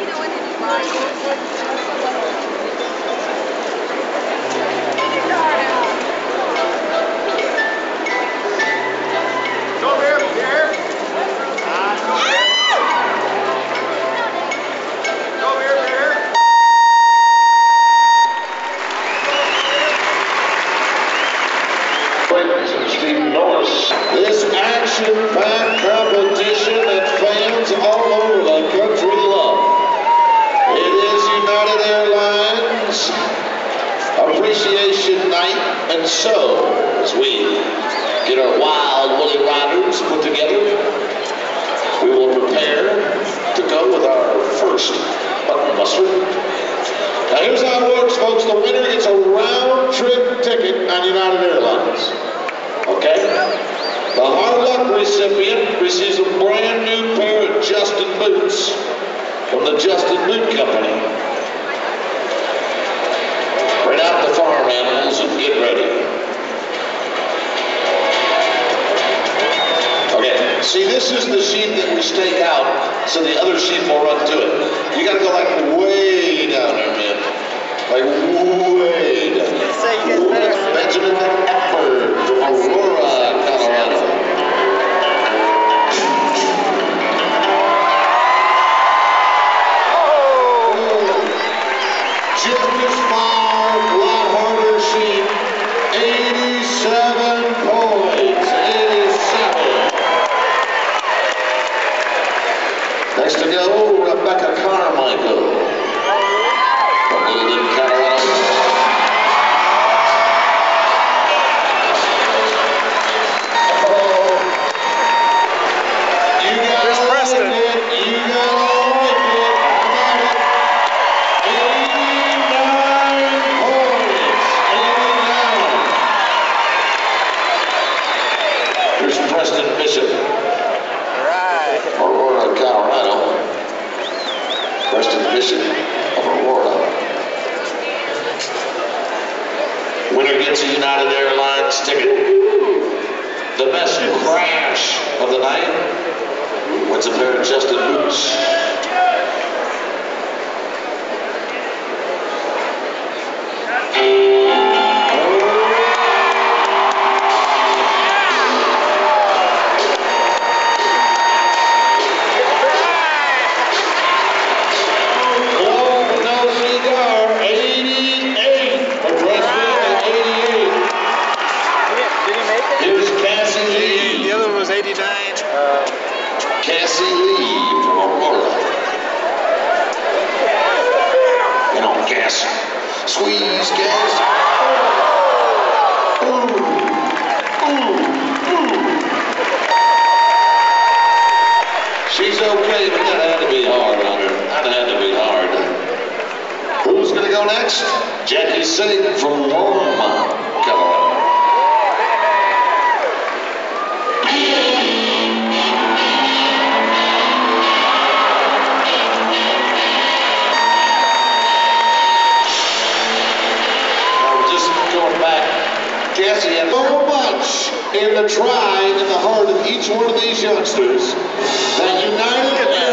You Norris. This action-packed competition that fans all over so as we get our wild woolly riders put together, we will prepare to go with our first mutton buster. Now here's how it works, folks. The winner gets a round trip ticket on United Airlines. Okay? The hard luck recipient receives a brand new pair of Justin boots from the Justin Boot Company. Bring out the farm animals and get ready. See, this is the sheep that we stake out so the other sheep will run to it. You gotta go like way down there, man. Like way down there. Say you get better. Benjamin Epper from Aurora, Colorado. Oh! Just a Next to go, Rebecca Carmichael. The best crash of the night wins a pair of Justin boots. He it? Here's Cassie Lee. The other one was 89. Uh, Cassie Lee from Aurora. You know, Cass. Squeeze, Cass. Ooh, ooh, ooh. She's okay, but that had to be hard on her. That had to be hard. Who's gonna go next? Jackie Singh from Longmont, Colorado. Cassie had so much in the drive in the heart of each one of these youngsters that United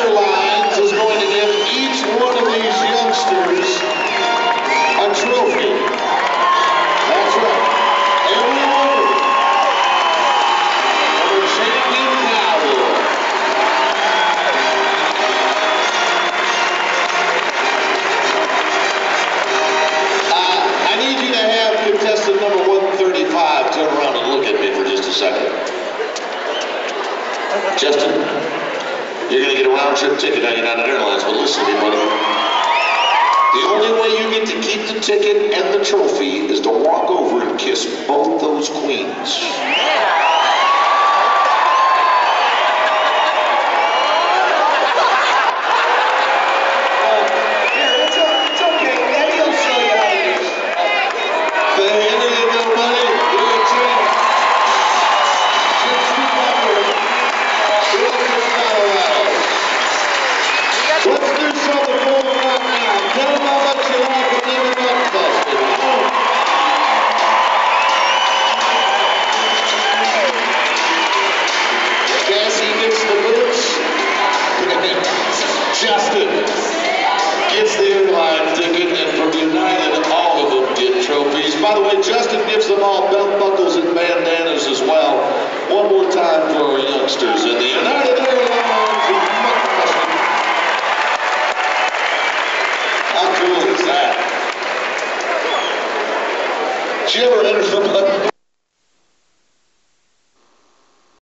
Justin, you're going to get a round trip ticket on United Airlines, but listen to me, buddy. The only way you get to keep the ticket and the trophy is to walk over and kiss both those queens. Here, Justin. gets the airline ticket, and from United, all of them get trophies. By the way, Justin gives them all belt buckles and bandanas as well. One more time for our youngsters in the United Airlines.